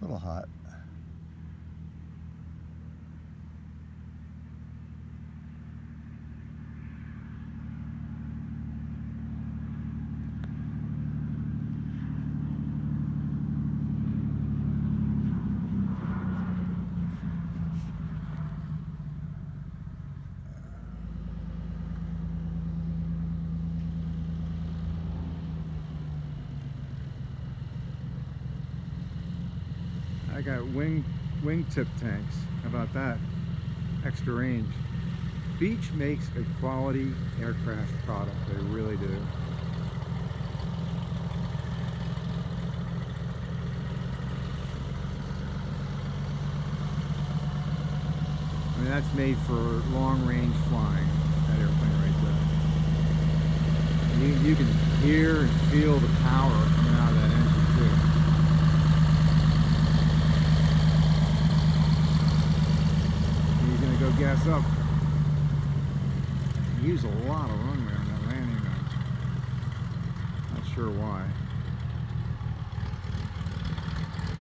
A little hot. I got wing wingtip tanks. How about that? Extra range. Beech makes a quality aircraft product. They really do. I mean, that's made for long range flying, that airplane right there. You, you can hear and feel the power gas up. He used a lot of runway on that landing. Not sure why.